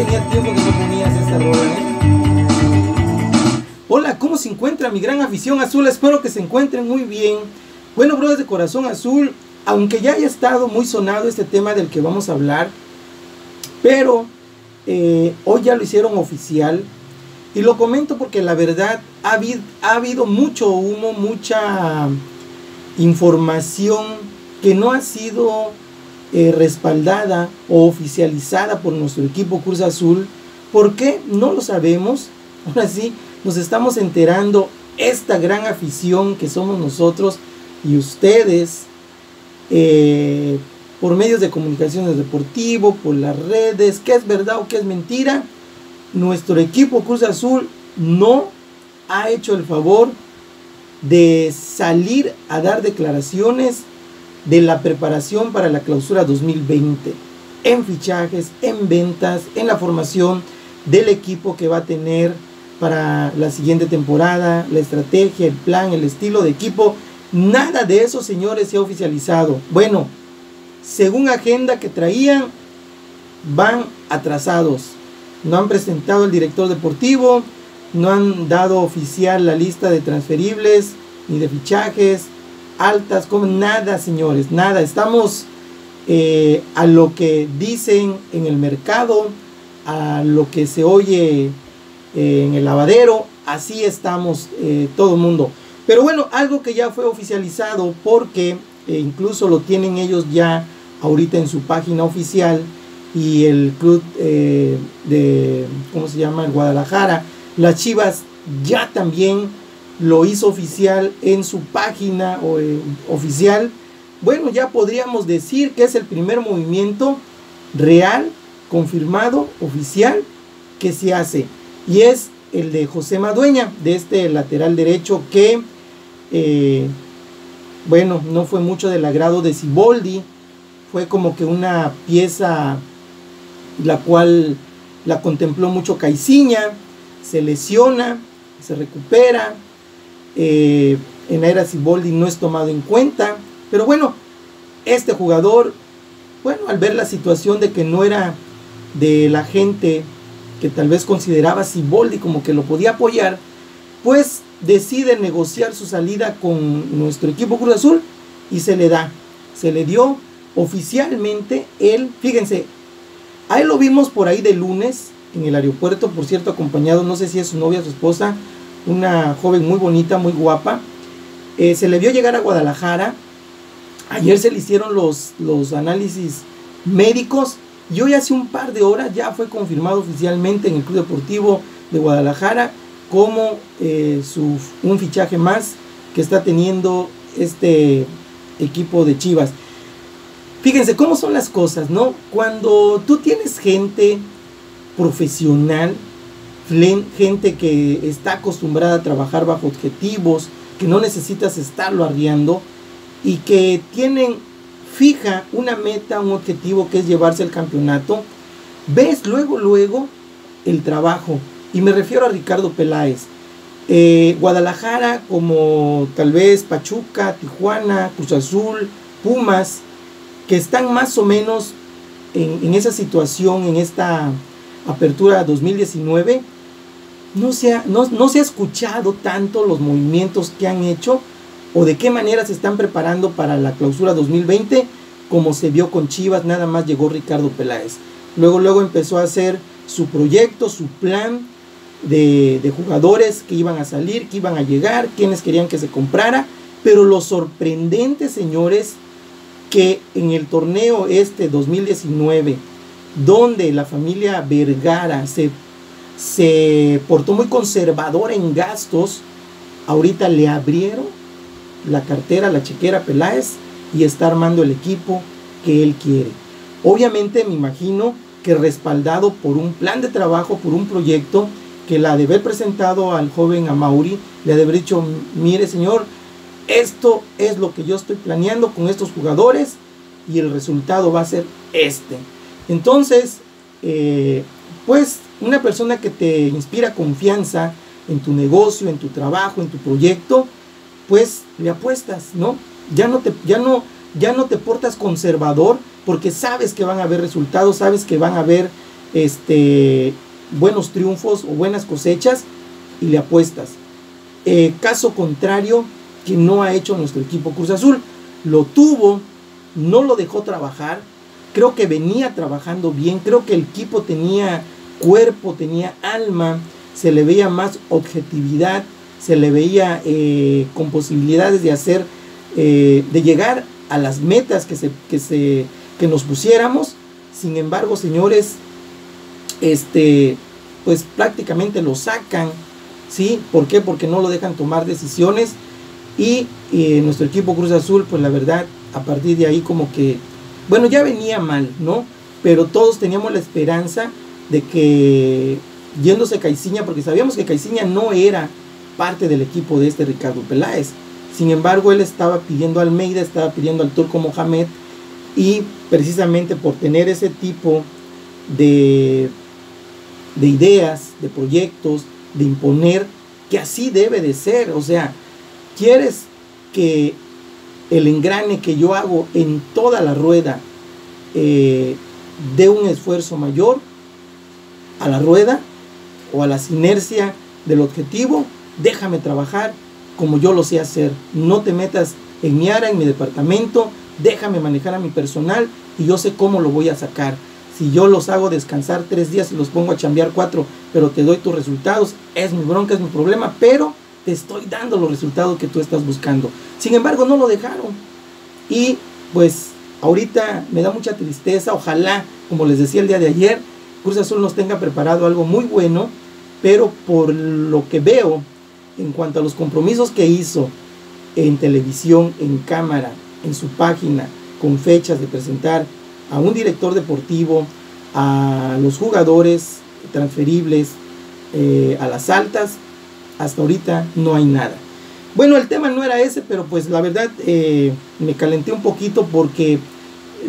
¿eh? Hola, ¿cómo se encuentra mi gran afición azul? Espero que se encuentren muy bien. Bueno, brothers de corazón azul, aunque ya haya estado muy sonado este tema del que vamos a hablar, pero eh, hoy ya lo hicieron oficial. Y lo comento porque la verdad ha habido mucho humo, mucha información que no ha sido eh, respaldada o oficializada por nuestro equipo Cruz Azul. ¿Por qué? No lo sabemos. Ahora sí, nos estamos enterando esta gran afición que somos nosotros y ustedes eh, por medios de comunicaciones deportivo, por las redes, qué es verdad o qué es mentira. Nuestro equipo Cruz Azul no ha hecho el favor de salir a dar declaraciones de la preparación para la clausura 2020 en fichajes, en ventas, en la formación del equipo que va a tener para la siguiente temporada, la estrategia, el plan, el estilo de equipo. Nada de eso, señores, se ha oficializado. Bueno, según agenda que traían, van atrasados. No han presentado el director deportivo, no han dado oficial la lista de transferibles ni de fichajes altas, como nada, señores, nada. Estamos eh, a lo que dicen en el mercado, a lo que se oye eh, en el lavadero, así estamos eh, todo el mundo. Pero bueno, algo que ya fue oficializado porque incluso lo tienen ellos ya ahorita en su página oficial y el club de, ¿cómo se llama? El Guadalajara, las Chivas ya también lo hizo oficial en su página o, oficial, bueno, ya podríamos decir que es el primer movimiento real, confirmado, oficial, que se hace. Y es el de José Madueña, de este lateral derecho que, eh, bueno, no fue mucho del agrado de Siboldi, fue como que una pieza la cual la contempló mucho Caiciña, se lesiona, se recupera, eh, en la era Siboldi no es tomado en cuenta. Pero bueno, este jugador, bueno, al ver la situación de que no era de la gente que tal vez consideraba Siboldi como que lo podía apoyar, pues decide negociar su salida con nuestro equipo Cruz Azul y se le da, se le dio oficialmente él, fíjense, a él lo vimos por ahí de lunes en el aeropuerto, por cierto, acompañado, no sé si es su novia su esposa, una joven muy bonita, muy guapa. Eh, se le vio llegar a Guadalajara. Ayer se le hicieron los, los análisis médicos y hoy hace un par de horas ya fue confirmado oficialmente en el Club Deportivo de Guadalajara como eh, su, un fichaje más que está teniendo este equipo de Chivas. Fíjense cómo son las cosas, ¿no? Cuando tú tienes gente profesional gente que está acostumbrada a trabajar bajo objetivos, que no necesitas estarlo arriando y que tienen fija una meta, un objetivo que es llevarse el campeonato, ves luego, luego el trabajo. Y me refiero a Ricardo Peláez. Eh, Guadalajara, como tal vez Pachuca, Tijuana, Cruz Azul, Pumas, que están más o menos en, en esa situación, en esta apertura 2019, no se, ha, no, se ha escuchado tanto los movimientos que han hecho o de qué manera se están preparando para la clausura 2020 como se vio con Chivas, nada más llegó Ricardo Peláez. Luego, luego empezó a hacer su proyecto, su plan de, de, jugadores que iban a salir, que iban a llegar, quienes querían que se comprara. Pero lo sorprendente, señores, que en el torneo este 2019, donde la familia Vergara se se portó muy conservador en gastos, ahorita le abrieron la cartera, la chequera Peláez y está armando el equipo que él quiere. Obviamente me imagino que respaldado por un plan de trabajo, por un proyecto que la de haber presentado al joven Amauri, le ha de haber dicho, mire señor, esto es lo que yo estoy planeando con estos jugadores y el resultado va a ser este. Entonces, eh, pues una persona que te inspira confianza en tu negocio, en tu trabajo, en tu proyecto, pues le apuestas, ¿no? Ya no te, ya no, ya no te portas conservador porque sabes que van a haber resultados, sabes que van a haber este, buenos triunfos o buenas cosechas y le apuestas. Eh, caso contrario, que no ha hecho nuestro equipo Cruz Azul. Lo tuvo, no lo dejó trabajar. Creo que venía trabajando bien. Creo que el equipo tenía cuerpo, tenía alma. Se le veía más objetividad. Se le veía eh, con posibilidades de hacer, eh, de llegar a las metas que, se, que, se, que nos pusiéramos. Sin embargo, señores, este, pues prácticamente lo sacan ¿sí? ¿Por qué? Porque no lo dejan tomar decisiones y nuestro equipo Cruz Azul, pues la verdad, a partir de ahí como que, bueno, ya venía mal, ¿no? Pero todos teníamos la esperanza de que yéndose Caiciña, porque sabíamos que Caiciña no era parte del equipo de este Ricardo Peláez. Sin embargo, él estaba pidiendo a Almeida, estaba pidiendo al Turco Mohamed y precisamente por tener ese tipo de, de ideas, de proyectos, de imponer que así debe de ser. O sea, quieres que el engrane que yo hago en toda la rueda eh, dé un esfuerzo mayor a la rueda o a la sinercia del objetivo, déjame trabajar como yo lo sé hacer. No te metas en mi área, en mi departamento, déjame manejar a mi personal y yo sé cómo lo voy a sacar. Si yo los hago descansar tres días y los pongo a chambear cuatro, pero te doy tus resultados, es mi bronca, es mi problema, pero te estoy dando los resultados que tú estás buscando. Sin embargo, no lo dejaron. Y pues ahorita me da mucha tristeza. Ojalá, como les decía el día de ayer, Cruz Azul nos tenga preparado algo muy bueno, pero por lo que veo en cuanto a los compromisos que hizo en televisión, en cámara, en su página, con fechas de presentar a un director deportivo, a los jugadores transferibles, eh, a las altas, hasta ahorita no hay nada. Bueno, el tema no era ese, pero pues la verdad eh, me calenté un poquito porque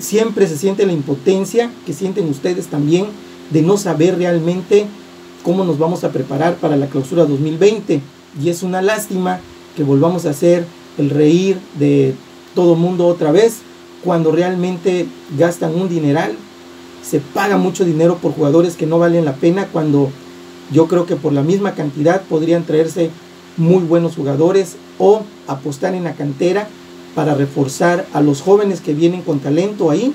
siempre se siente la impotencia que sienten ustedes también de no saber realmente cómo nos vamos a preparar para la clausura 2020. Y es una lástima que volvamos a hacer el reír de todo mundo otra vez cuando realmente gastan un dineral, se paga mucho dinero por jugadores que no valen la pena, cuando yo creo que por la misma cantidad podrían traerse muy buenos jugadores o apostar en la cantera para reforzar a los jóvenes que vienen con talento ahí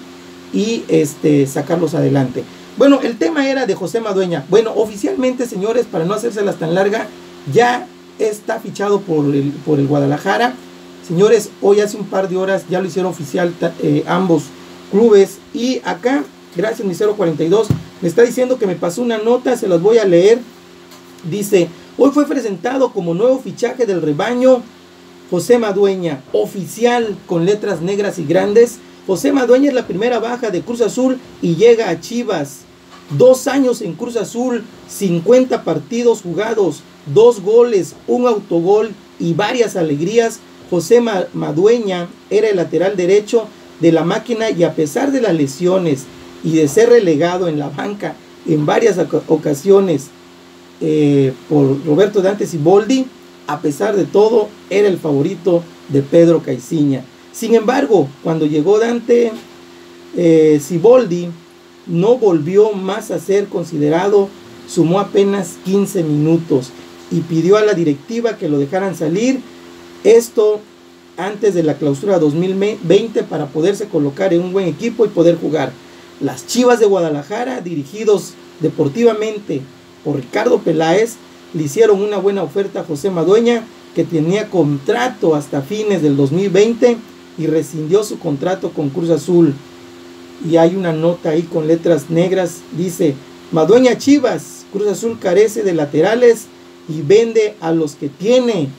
y este, sacarlos adelante. Bueno, el tema era de José Madueña. Bueno, oficialmente, señores, para no hacérselas tan larga, ya está fichado por el, por el Guadalajara Señores, hoy hace un par de horas ya lo hicieron oficial eh, ambos clubes. Y acá, gracias mi 042, me está diciendo que me pasó una nota, se las voy a leer. Dice, hoy fue presentado como nuevo fichaje del rebaño José Madueña, oficial con letras negras y grandes. José Madueña es la primera baja de Cruz Azul y llega a Chivas. Dos años en Cruz Azul, 50 partidos jugados, dos goles, un autogol y varias alegrías José Madueña era el lateral derecho de la máquina y a pesar de las lesiones y de ser relegado en la banca en varias ocasiones eh, por Roberto Dante Siboldi, a pesar de todo era el favorito de Pedro Caiciña. Sin embargo, cuando llegó Dante eh, Siboldi, no volvió más a ser considerado, sumó apenas 15 minutos y pidió a la directiva que lo dejaran salir esto antes de la clausura 2020 para poderse colocar en un buen equipo y poder jugar. Las Chivas de Guadalajara, dirigidos deportivamente por Ricardo Peláez, le hicieron una buena oferta a José Madueña, que tenía contrato hasta fines del 2020 y rescindió su contrato con Cruz Azul. Y hay una nota ahí con letras negras, dice, Madueña Chivas, Cruz Azul carece de laterales y vende a los que tiene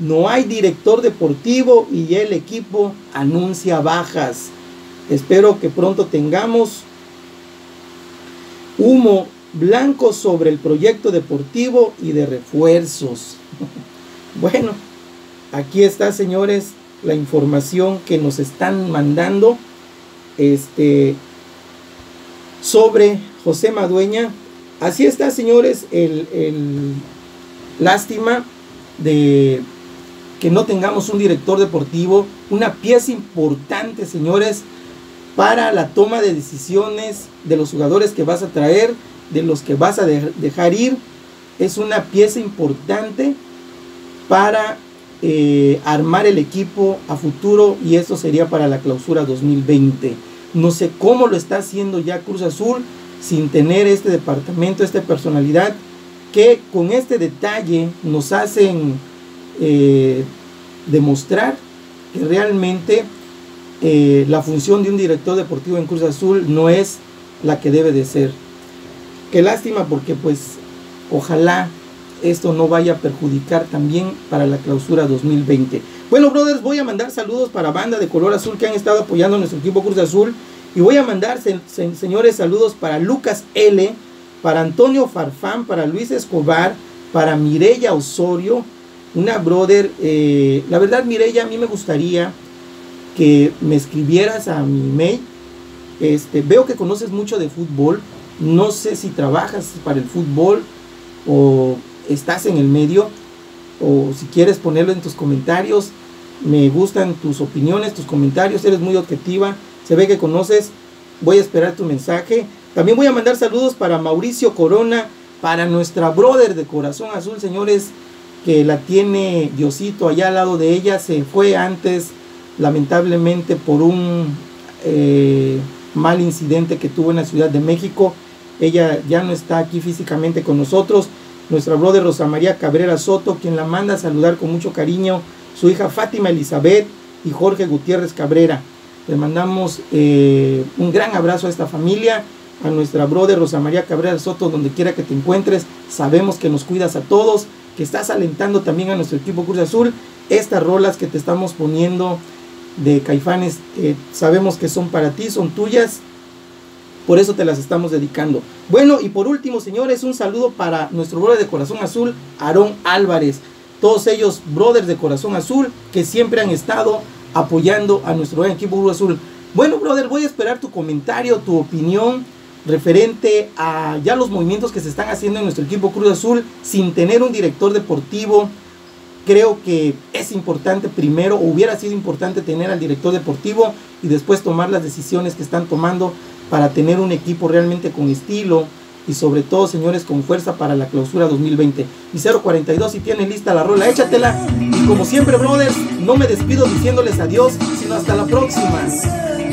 no hay director deportivo y el equipo anuncia bajas. Espero que pronto tengamos humo blanco sobre el proyecto deportivo y de refuerzos. bueno, aquí está, señores, la información que nos están mandando este sobre José Madueña. Así está, señores, el, el lástima de que no tengamos un director deportivo, una pieza importante, señores, para la toma de decisiones de los jugadores que vas a traer, de los que vas a dejar ir. Es una pieza importante para eh, armar el equipo a futuro y eso sería para la clausura 2020. No sé cómo lo está haciendo ya Cruz Azul sin tener este departamento, esta personalidad que con este detalle nos hacen eh, demostrar que realmente eh, la función de un director deportivo en Cruz Azul no es la que debe de ser. Qué lástima porque pues ojalá esto no vaya a perjudicar también para la clausura 2020. Bueno, brothers, voy a mandar saludos para banda de color azul que han estado apoyando nuestro equipo Cruz Azul. Y voy a mandar, señores, saludos para Lucas L., para Antonio Farfán, para Luis Escobar, para Mireya Osorio, una brother. Eh, la verdad, Mireya, a mí me gustaría que me escribieras a mi email. Este, veo que conoces mucho de fútbol. No sé si trabajas para el fútbol o estás en el medio o si quieres ponerlo en tus comentarios. Me gustan tus opiniones, tus comentarios. Eres muy objetiva. Se ve que conoces. Voy a esperar tu mensaje. También voy a mandar saludos para Mauricio Corona, para nuestra brother de corazón azul, señores, que la tiene Diosito allá al lado de ella. Se fue antes, lamentablemente, por un eh, mal incidente que tuvo en la Ciudad de México. Ella ya no está aquí físicamente con nosotros. Nuestra brother Rosa María Cabrera Soto, quien la manda a saludar con mucho cariño, su hija Fátima Elizabeth y Jorge Gutiérrez Cabrera. Le mandamos eh, un gran abrazo a esta familia a nuestra brother Rosa María Cabrera Soto, donde quiera que te encuentres. Sabemos que nos cuidas a todos, que estás alentando también a nuestro equipo Cruz Azul. Estas rolas que te estamos poniendo de Caifanes, eh, sabemos que son para ti, son tuyas. Por eso te las estamos dedicando. Bueno, y por último, señores, un saludo para nuestro brother de Corazón Azul, Aarón Álvarez. Todos ellos, brothers de Corazón Azul, que siempre han estado apoyando a nuestro equipo Cruz Azul. Bueno, brother, voy a esperar tu comentario, tu opinión referente a ya los movimientos que se están haciendo en nuestro equipo Cruz Azul sin tener un director deportivo. Creo que es importante primero, hubiera sido importante tener al director deportivo y después tomar las decisiones que están tomando para tener un equipo realmente con estilo y sobre todo, señores, con fuerza para la clausura 2020. Y 042, si tienen lista la rola, échatela. Y como siempre, brothers, no me despido diciéndoles adiós, sino hasta la próxima.